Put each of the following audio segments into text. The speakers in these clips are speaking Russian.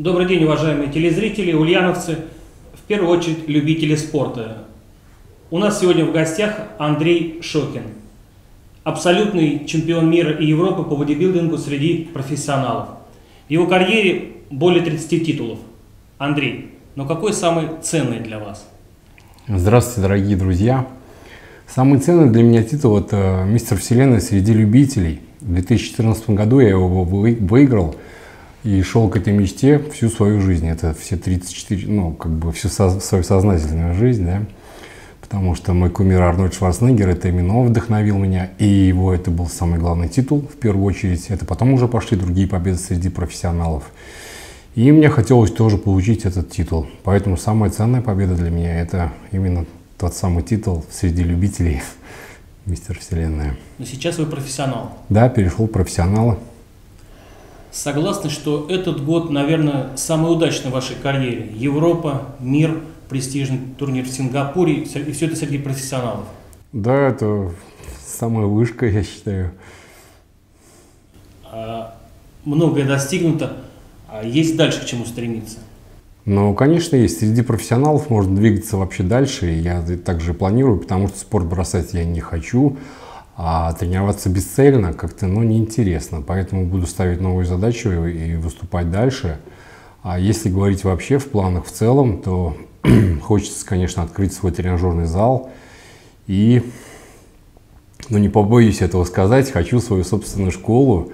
Добрый день, уважаемые телезрители, ульяновцы, в первую очередь любители спорта. У нас сегодня в гостях Андрей Шокин, абсолютный чемпион мира и Европы по бодибилдингу среди профессионалов. В его карьере более 30 титулов. Андрей, но какой самый ценный для вас? Здравствуйте, дорогие друзья. Самый ценный для меня титул – это «Мистер Вселенной среди любителей». В 2014 году я его выиграл – и шел к этой мечте всю свою жизнь. Это все 34, ну, как бы всю со, свою сознательную жизнь, да. Потому что мой кумир Арнольд Шварценеггер, это именно он вдохновил меня, и его это был самый главный титул, в первую очередь. Это потом уже пошли другие победы среди профессионалов. И мне хотелось тоже получить этот титул. Поэтому самая ценная победа для меня – это именно тот самый титул среди любителей Мистер Вселенная. Но сейчас вы профессионал. Да, перешел в профессионалы согласны, что этот год, наверное, самый удачный в вашей карьере. Европа, мир, престижный турнир в Сингапуре, и все это среди профессионалов. Да, это самая вышка, я считаю. А, многое достигнуто. А есть дальше к чему стремиться? Ну, конечно, есть. Среди профессионалов можно двигаться вообще дальше. Я также планирую, потому что спорт бросать я не хочу. А тренироваться бесцельно как-то ну, неинтересно. Поэтому буду ставить новую задачу и выступать дальше. А если говорить вообще в планах в целом, то хочется, конечно, открыть свой тренажерный зал. И, ну не побоюсь этого сказать, хочу свою собственную школу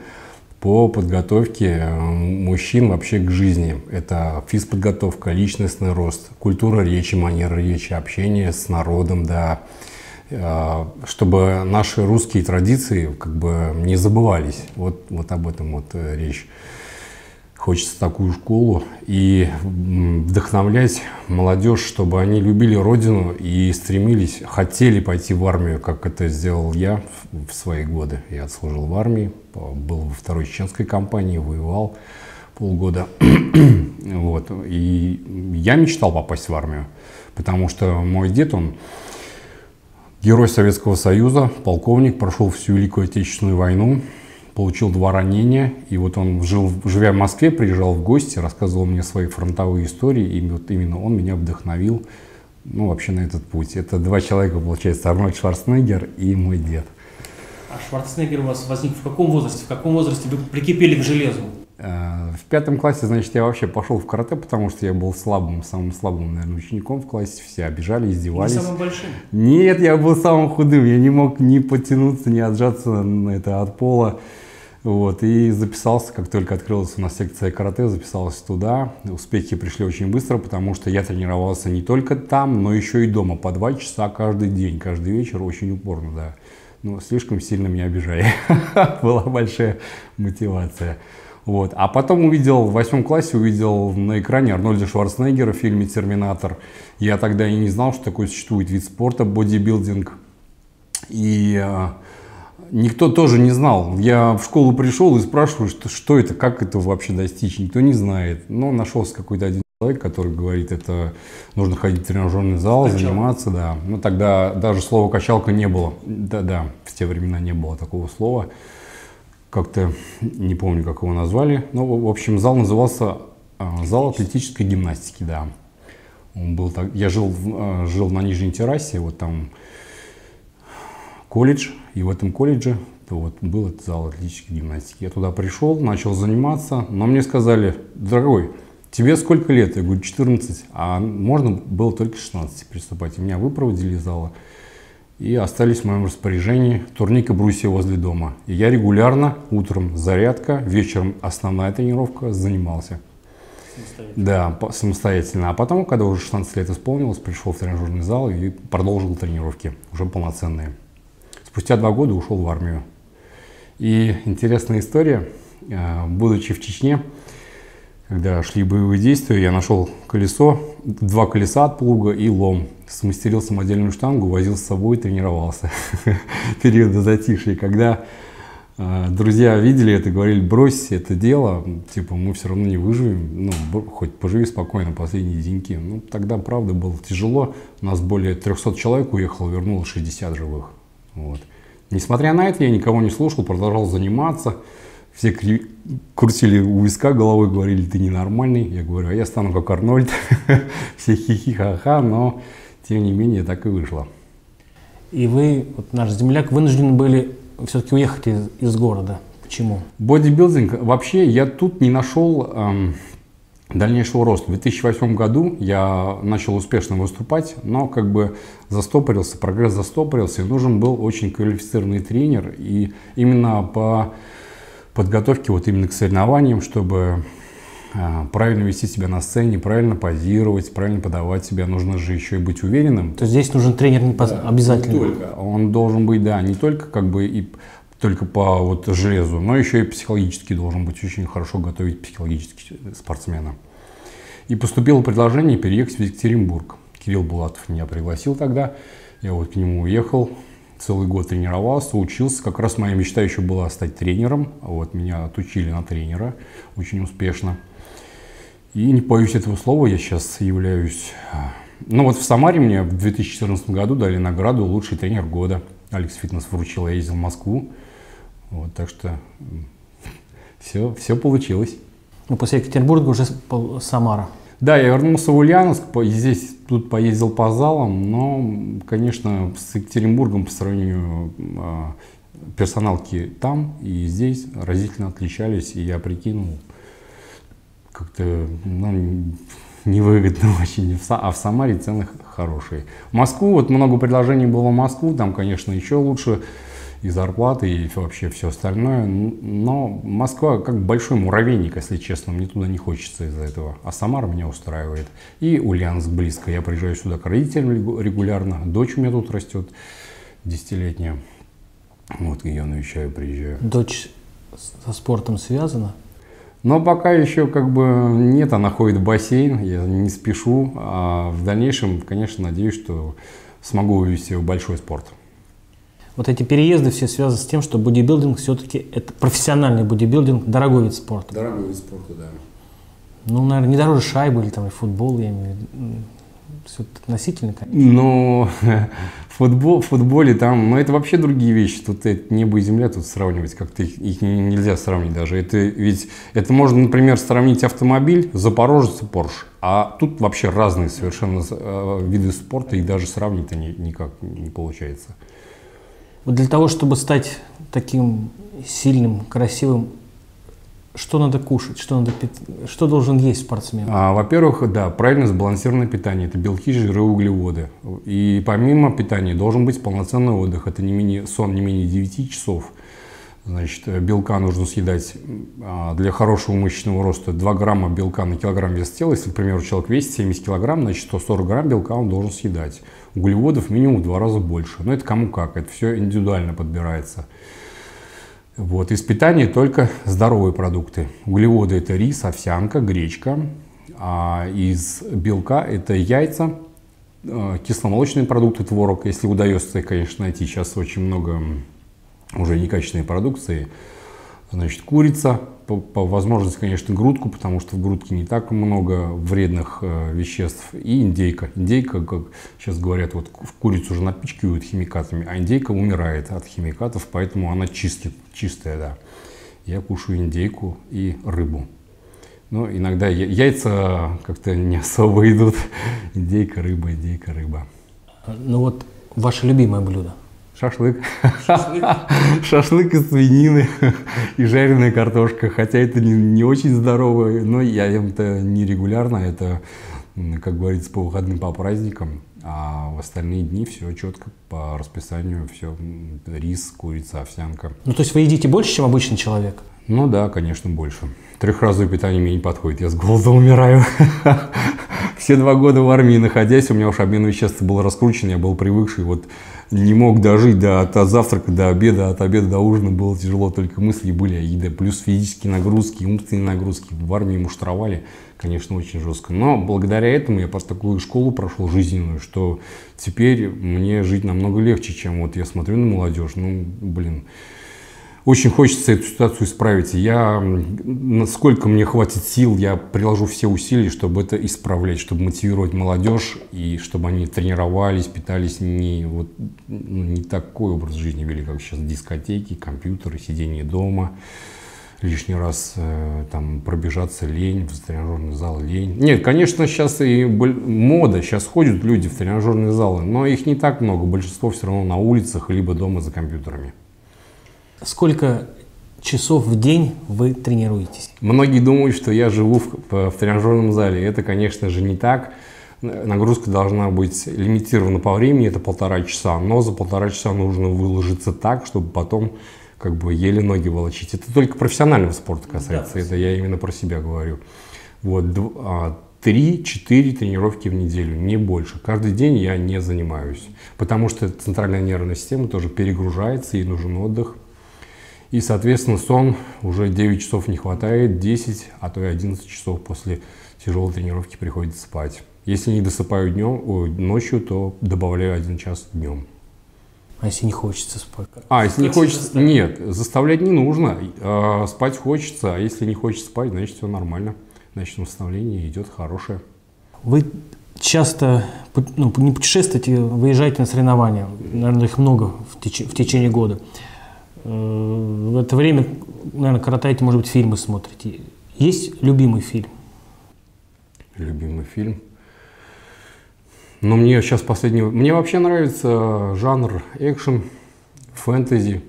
по подготовке э, мужчин вообще к жизни. Это физподготовка, личностный рост, культура речи, манера речи, общение с народом, да, чтобы наши русские традиции как бы не забывались. Вот, вот об этом вот э, речь. Хочется такую школу и вдохновлять молодежь, чтобы они любили Родину и стремились, хотели пойти в армию, как это сделал я в свои годы. Я отслужил в армии, был во второй чеченской компании, воевал полгода. вот. И я мечтал попасть в армию, потому что мой дед, он Герой Советского Союза, полковник, прошел всю Великую Отечественную войну, получил два ранения. И вот он, жил, живя в Москве, приезжал в гости, рассказывал мне свои фронтовые истории. И вот именно он меня вдохновил ну, вообще на этот путь. Это два человека, получается, Арнольд Шварценеггер и мой дед. А Шварценеггер у вас возник в каком возрасте? В каком возрасте вы прикипели к железу? Э, в пятом классе, значит, я вообще пошел в карате, потому что я был слабым, самым слабым, наверное, учеником в классе. Все обижали, издевались. Не самым большим? Нет, я был самым худым. Я не мог ни потянуться, ни отжаться на это от пола. Вот, и записался, как только открылась у нас секция карате, записался туда. Успехи пришли очень быстро, потому что я тренировался не только там, но еще и дома по два часа каждый день, каждый вечер, очень упорно, да. Но слишком сильно меня обижали. Была большая мотивация. Вот. А потом увидел, в восьмом классе увидел на экране Арнольда Шварценеггера в фильме «Терминатор». Я тогда и не знал, что такое существует вид спорта, бодибилдинг. И э, никто тоже не знал. Я в школу пришел и спрашиваю, что, что это, как это вообще достичь. Никто не знает. Но нашелся какой-то один человек, который говорит, это нужно ходить в тренажерный зал, Качал. заниматься, да. Ну тогда даже слова качалка не было. Да-да, в те времена не было такого слова как-то не помню, как его назвали. Но, в общем, зал назывался а, зал атлетической гимнастики, да. Он был так, я жил, а, жил на нижней террасе, вот там колледж, и в этом колледже то вот был этот зал атлетической гимнастики. Я туда пришел, начал заниматься, но мне сказали, дорогой, тебе сколько лет? Я говорю, 14, а можно было только 16 приступать. И меня выпроводили из зала и остались в моем распоряжении турника брусья возле дома. И я регулярно, утром зарядка, вечером основная тренировка, занимался. Самостоятельно? Да, самостоятельно. А потом, когда уже 16 лет исполнилось, пришел в тренажерный зал и продолжил тренировки, уже полноценные. Спустя два года ушел в армию. И интересная история, э, будучи в Чечне, когда шли боевые действия, я нашел колесо, два колеса от плуга и лом. Смастерил самодельную штангу, возил с собой, тренировался. Периоды затишья. Когда э, друзья видели это, говорили, брось это дело, типа мы все равно не выживем, ну, хоть поживи спокойно последние деньки. Ну, тогда, правда, было тяжело. У нас более 300 человек уехало, вернулось 60 живых. Вот. Несмотря на это, я никого не слушал, продолжал заниматься все крутили у виска головой, говорили, ты ненормальный. Я говорю, а я стану как Арнольд. все хихи-ха-ха, но тем не менее так и вышло. И вы, вот наш земляк, вынуждены были все-таки уехать из, из города. Почему? Бодибилдинг, вообще я тут не нашел эм, дальнейшего роста. В 2008 году я начал успешно выступать, но как бы застопорился, прогресс застопорился, и нужен был очень квалифицированный тренер. И именно по подготовке вот именно к соревнованиям, чтобы а, правильно вести себя на сцене, правильно позировать, правильно подавать себя, нужно же еще и быть уверенным. То есть здесь нужен тренер не да, обязательно? Не только. Он должен быть, да, не только как бы и только по вот железу, но еще и психологически должен быть очень хорошо готовить психологически спортсмена. И поступило предложение переехать в Екатеринбург. Кирилл Булатов меня пригласил тогда, я вот к нему уехал, целый год тренировался, учился. Как раз моя мечта еще была стать тренером. Вот, меня отучили на тренера очень успешно. И не боюсь этого слова, я сейчас являюсь... А, ну вот в Самаре мне в 2014 году дали награду «Лучший тренер года». Алекс Фитнес вручил, я ездил в Москву. Вот, так что все, все получилось. Ну, после Екатеринбурга уже Самара. Да, я вернулся в Ульяновск, здесь тут поездил по залам, но, конечно, с Екатеринбургом по сравнению э, персоналки там и здесь разительно отличались, и я прикинул, как-то ну, невыгодно очень, а в Самаре цены хорошие. Москву, вот много предложений было в Москву, там, конечно, еще лучше и зарплаты, и вообще все остальное. Но Москва как большой муравейник, если честно, мне туда не хочется из-за этого. А Самара меня устраивает. И Ульяновск близко. Я приезжаю сюда к родителям регулярно. Дочь у меня тут растет, десятилетняя. Вот ее навещаю, приезжаю. Дочь со спортом связана? Но пока еще как бы нет, она ходит в бассейн, я не спешу. А в дальнейшем, конечно, надеюсь, что смогу увести в большой спорт вот эти переезды все связаны с тем, что бодибилдинг все-таки это профессиональный бодибилдинг, дорогой вид спорта. Дорогой вид спорта, да. Ну, наверное, не дороже шайбы или там и футбол, я имею в виду. Все относительно, конечно. Но футбол, в футболе там, ну это вообще другие вещи. Тут это небо и земля тут сравнивать, как-то их, их нельзя сравнить даже. Это ведь, это можно, например, сравнить автомобиль, Запорожец и Порш. А тут вообще разные совершенно э, виды спорта, и даже сравнить-то никак не получается. Вот для того, чтобы стать таким сильным, красивым, что надо кушать, что, надо пить, что должен есть спортсмен? А, во-первых, да, правильно сбалансированное питание. Это белки, жиры, углеводы. И помимо питания должен быть полноценный отдых. Это не менее, сон не менее 9 часов. Значит, белка нужно съедать а, для хорошего мышечного роста 2 грамма белка на килограмм вес тела. Если, к примеру, человек весит 70 килограмм, значит 140 грамм белка он должен съедать. Углеводов минимум в два раза больше. Но это кому как, это все индивидуально подбирается. Вот. Из питания только здоровые продукты. Углеводы это рис, овсянка, гречка. А из белка это яйца, а, кисломолочные продукты, творог. Если удается, конечно, найти сейчас очень много уже некачественной продукции. Значит, курица, по, по возможности, конечно, грудку, потому что в грудке не так много вредных э, веществ. И индейка. Индейка, как сейчас говорят, вот в курицу уже напичкивают химикатами, а индейка умирает от химикатов, поэтому она чистит, чистая, да. Я кушаю индейку и рыбу. Но иногда яйца как-то не особо идут. Индейка, рыба, индейка, рыба. Ну вот ваше любимое блюдо – Шашлык. Шашлык. Шашлык из свинины и жареная картошка. Хотя это не, не очень здорово, но я ем это нерегулярно. Это, как говорится, по выходным, по праздникам. А в остальные дни все четко по расписанию. Все рис, курица, овсянка. Ну, то есть вы едите больше, чем обычный человек? Ну да, конечно, больше. Трехразовое питание мне не подходит. Я с голода умираю. Все два года в армии находясь, у меня уж обмен веществ был раскручен, я был привыкший. Вот не мог дожить до, от, завтрака до обеда, от обеда до ужина было тяжело, только мысли были о еде. Плюс физические нагрузки, умственные нагрузки. В армии муштровали, конечно, очень жестко. Но благодаря этому я просто такую школу прошел жизненную, что теперь мне жить намного легче, чем вот я смотрю на молодежь. Ну, блин, очень хочется эту ситуацию исправить. Я, насколько мне хватит сил, я приложу все усилия, чтобы это исправлять, чтобы мотивировать молодежь и чтобы они тренировались, питались не, вот, ну, не такой образ жизни вели, как сейчас дискотеки, компьютеры, сидение дома. лишний раз э, там пробежаться лень, в тренажерный зал лень. Нет, конечно, сейчас и мода, сейчас ходят люди в тренажерные залы, но их не так много, большинство все равно на улицах, либо дома за компьютерами. Сколько часов в день вы тренируетесь? Многие думают, что я живу в, в тренажерном зале. Это, конечно же, не так. Нагрузка должна быть лимитирована по времени, это полтора часа, но за полтора часа нужно выложиться так, чтобы потом как бы еле ноги волочить. Это только профессионального спорта касается, да, это я именно про себя говорю. Вот, 3-4 а, тренировки в неделю, не больше. Каждый день я не занимаюсь, потому что центральная нервная система тоже перегружается, ей нужен отдых. И, соответственно, сон уже 9 часов не хватает, 10, а то и 11 часов после тяжелой тренировки приходится спать. Если не досыпаю днем, о, ночью, то добавляю один час днем. А если не хочется спать? А, если не хочется... Нет, заставлять не нужно. А, спать хочется, а если не хочется спать, значит все нормально. Значит восстановление идет хорошее. Вы часто ну, не путешествуете, выезжаете на соревнования. Наверное, их много в, теч... в течение года. Э, в это время, наверное, коротаете, может быть, фильмы смотрите. Есть любимый фильм? Любимый фильм? Но мне сейчас последнего... Мне вообще нравится жанр экшен, фэнтези,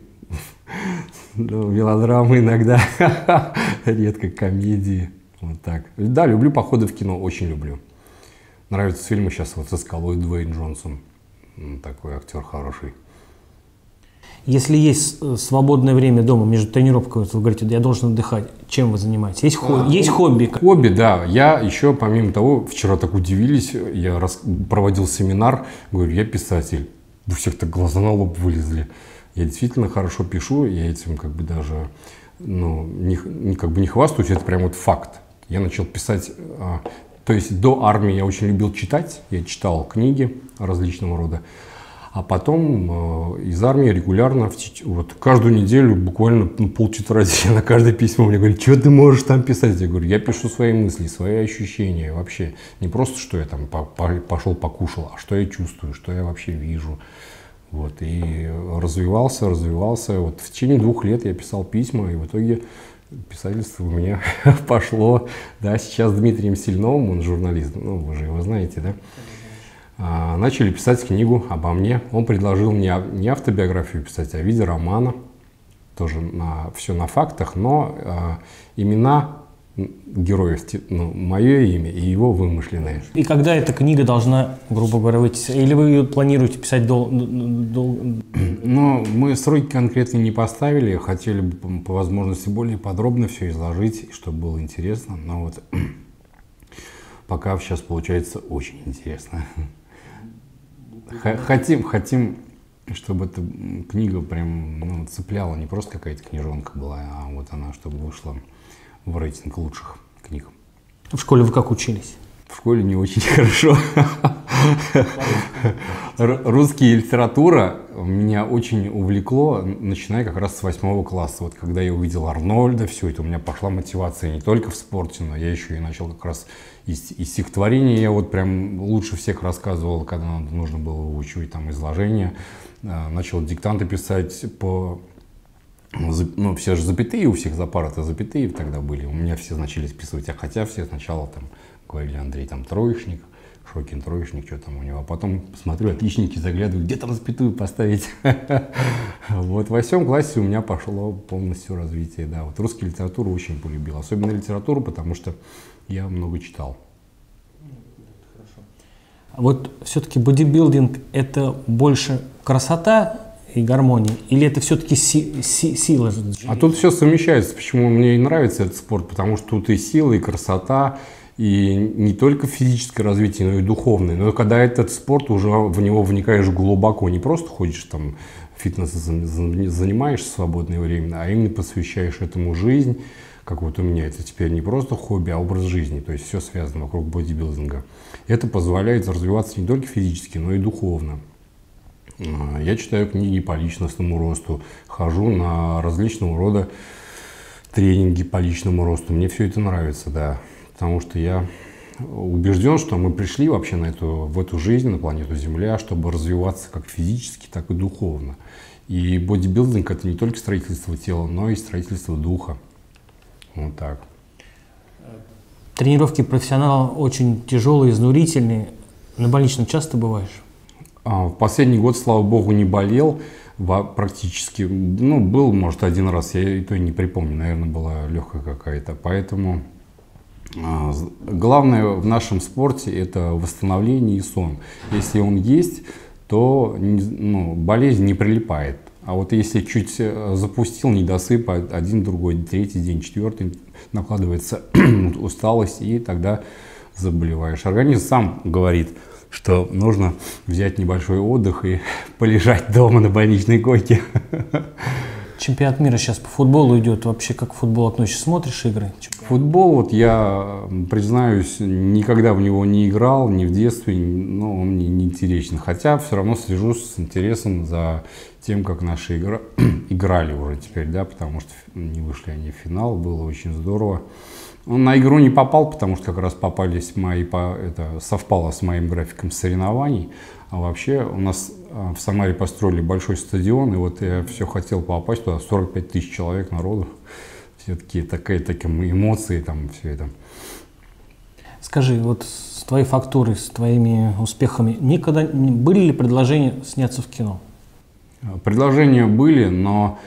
мелодрамы иногда, редко комедии. Вот так. Да, люблю походы в кино, очень люблю. Нравятся фильмы сейчас вот со скалой Дуэйн Джонсон. Такой актер хороший. Если есть э, свободное время дома между тренировками, вы говорите, я должен отдыхать, чем вы занимаетесь? Есть, хо- а, есть хобби? Хобби, да. Я еще, помимо того, вчера так удивились, я рас... проводил семинар, говорю, я писатель. У всех так глаза на лоб вылезли. Я действительно хорошо пишу, я этим как бы даже, ну, не, не, как бы не хвастаюсь, это прям вот факт. Я начал писать, а, то есть до армии я очень любил читать, я читал книги различного рода. А потом э, из армии регулярно, вот каждую неделю буквально ну, пол тетради на каждое письмо мне говорят, что ты можешь там писать? Я говорю, я пишу свои мысли, свои ощущения вообще. Не просто, что я там по, по, пошел покушал, а что я чувствую, что я вообще вижу. Вот, и развивался, развивался. Вот в течение двух лет я писал письма, и в итоге писательство у меня пошло. Да, сейчас Дмитрием Сильновым, он журналист, ну, вы же его знаете, да? А, начали писать книгу обо мне. Он предложил мне не автобиографию писать, а в виде романа. Тоже на, все на фактах, но а, имена героев, ну, мое имя и его вымышленное. И когда эта книга должна, грубо говоря, выйти? Или вы ее планируете писать до... до... Ну, мы сроки конкретно не поставили, хотели бы по возможности более подробно все изложить, чтобы было интересно, но вот пока сейчас получается очень интересно. Хотим, хотим, чтобы эта книга прям ну, цепляла, не просто какая-то книжонка была, а вот она, чтобы вышла в рейтинг лучших книг. В школе вы как учились? В школе не очень хорошо. Русский литература меня очень увлекло, начиная как раз с восьмого класса. Вот когда я увидел Арнольда, все это у меня пошла мотивация не только в спорте, но я еще и начал как раз из, из стихотворений. Я вот прям лучше всех рассказывал, когда нужно было выучивать там изложение. А, начал диктанты писать по ну, все же запятые, у всех за пары-то запятые тогда были. У меня все начали списывать, а хотя все сначала там говорили Андрей там троечник, Шокин троечник, что там у него. А потом смотрю, отличники заглядывают, где там запятую поставить. Вот в восьмом классе у меня пошло полностью развитие, да. Вот русскую литературу очень полюбил, особенно литературу, потому что я много читал. Вот все-таки бодибилдинг – это больше красота и гармония, или это все-таки си, си, сила? А тут все совмещается. Почему мне и нравится этот спорт? Потому что тут и сила, и красота, и не только физическое развитие, но и духовное. Но когда этот спорт, уже в него вникаешь глубоко, не просто ходишь там фитнесом занимаешься в свободное время, а именно посвящаешь этому жизнь, как вот у меня это теперь не просто хобби, а образ жизни, то есть все связано вокруг бодибилдинга. Это позволяет развиваться не только физически, но и духовно. А, я читаю книги по личностному росту, хожу на различного рода тренинги по личному росту. Мне все это нравится, да потому что я убежден, что мы пришли вообще на эту, в эту жизнь, на планету Земля, чтобы развиваться как физически, так и духовно. И бодибилдинг – это не только строительство тела, но и строительство духа. Вот так. Тренировки профессионала очень тяжелые, изнурительные. На больничном часто бываешь? А, в последний год, слава богу, не болел практически. Ну, был, может, один раз, я и то не припомню, наверное, была легкая какая-то. Поэтому а, главное в нашем спорте это восстановление и сон. Если он есть, то ну, болезнь не прилипает. А вот если чуть э, запустил недосып, один, другой, третий день, четвертый, накладывается усталость, и тогда заболеваешь. Организм сам говорит, что нужно взять небольшой отдых и полежать дома на больничной койке. Чемпионат мира сейчас по футболу идет. Вообще, как футбол относишься? Смотришь игры? Футбол, вот я, признаюсь, никогда в него не играл, ни в детстве, но он мне не интересен. Хотя все равно слежу с интересом за тем, как наши игра... играли уже теперь, да, потому что не вышли они в финал, было очень здорово. Он на игру не попал, потому что как раз попались мои, это совпало с моим графиком соревнований. А вообще у нас а, в Самаре построили большой стадион, и вот я все хотел попасть туда, 45 тысяч человек народу. Все-таки такая, такие эмоции, там все это. Скажи, вот с твоей фактурой, с твоими успехами, никогда были ли предложения сняться в кино? Предложения были, но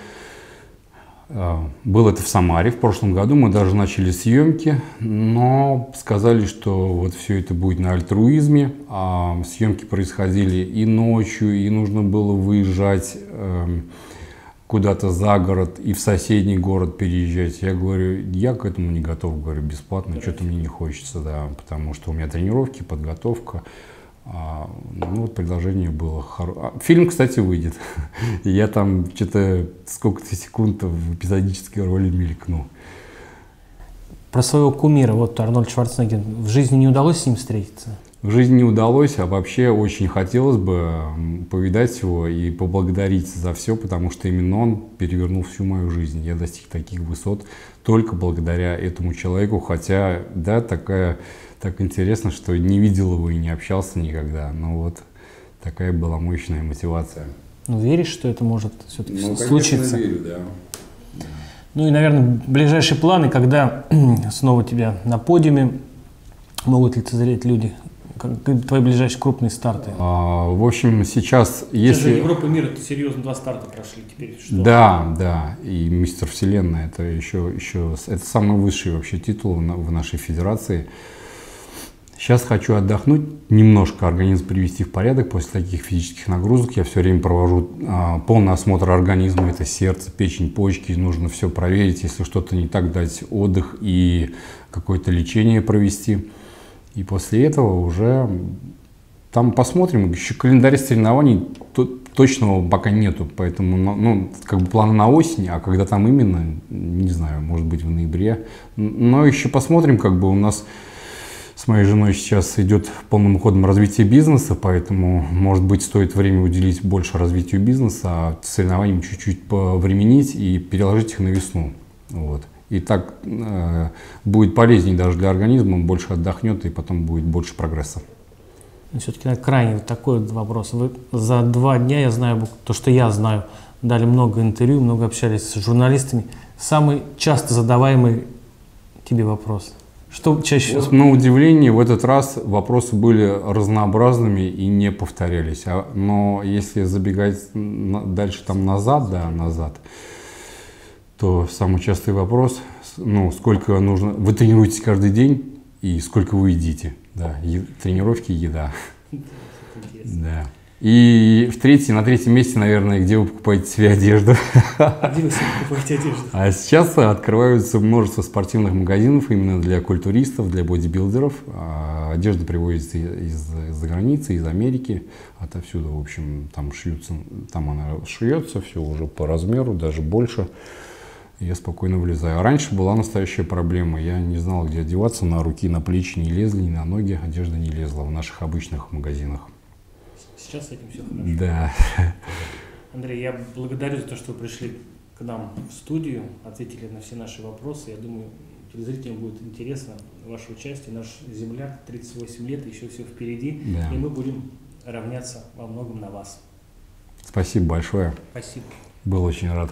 а, был это в Самаре в прошлом году, мы даже начали съемки, но сказали, что вот все это будет на альтруизме. А съемки происходили и ночью, и нужно было выезжать эм, куда-то за город и в соседний город переезжать. Я говорю, я к этому не готов, говорю, бесплатно, что-то мне не хочется, да, потому что у меня тренировки, подготовка. А, ну, вот предложение было хорошее. Фильм, кстати, выйдет. Я там что-то сколько-то секунд в эпизодической роли мелькну. Про своего кумира, вот Арнольд Шварценеггер, в жизни не удалось с ним встретиться? В жизни не удалось, а вообще очень хотелось бы повидать его и поблагодарить за все, потому что именно он перевернул всю мою жизнь. Я достиг таких высот только благодаря этому человеку, хотя, да, такая так интересно, что не видел его и не общался никогда. Но вот такая была мощная мотивация. Ну, веришь, что это может все-таки ну, случиться? верю, да. Ну и, наверное, ближайшие планы, когда снова тебя на подиуме, могут лицезреть люди? Как, твои ближайшие крупные старты? А, в общем, сейчас, если... Европа мира, это серьезно два старта прошли теперь. Что? Да, да. И мистер Вселенная, это еще, еще, это самый высший вообще титул в нашей федерации. Сейчас хочу отдохнуть, немножко организм привести в порядок после таких физических нагрузок. Я все время провожу а, полный осмотр организма, это сердце, печень, почки. Нужно все проверить, если что-то не так, дать отдых и какое-то лечение провести. И после этого уже там посмотрим. Еще календарь соревнований точного пока нету, поэтому ну, ну, как бы планы на осень, а когда там именно, не знаю, может быть в ноябре. Но еще посмотрим, как бы у нас с моей женой сейчас идет полным ходом развитие бизнеса, поэтому, может быть, стоит время уделить больше развитию бизнеса, а соревнованиям чуть-чуть повременить и переложить их на весну. Вот. И так э, будет полезнее даже для организма, он больше отдохнет, и потом будет больше прогресса. Все-таки крайне такой вопрос. Вы за два дня, я знаю, то, что я знаю, дали много интервью, много общались с журналистами. Самый часто задаваемый тебе вопрос – что чаще всего? На удивление, в этот раз вопросы были разнообразными и не повторялись. А, но если забегать дальше там назад, да, назад, то самый частый вопрос, ну, сколько нужно, вы тренируетесь каждый день и сколько вы едите, да, тренировки, еда. Да. И в третьем, на третьем месте, наверное, где вы покупаете себе одежду. Где вы себе покупаете одежду? А сейчас открываются множество спортивных магазинов именно для культуристов, для бодибилдеров. А одежда привозится из-за границы, из Америки, отовсюду, в общем, там шьются, там она шьется, все уже по размеру, даже больше. Я спокойно влезаю. А раньше была настоящая проблема. Я не знал, где одеваться, на руки, на плечи не лезли, ни на ноги одежда не лезла в наших обычных магазинах. Сейчас с этим все хорошо. Да. Андрей, я благодарю за то, что вы пришли к нам в студию, ответили на все наши вопросы. Я думаю, телезрителям будет интересно ваше участие. Наш земляк, 38 лет, еще все впереди. Да. И мы будем равняться во многом на вас. Спасибо большое. Спасибо. Был очень рад.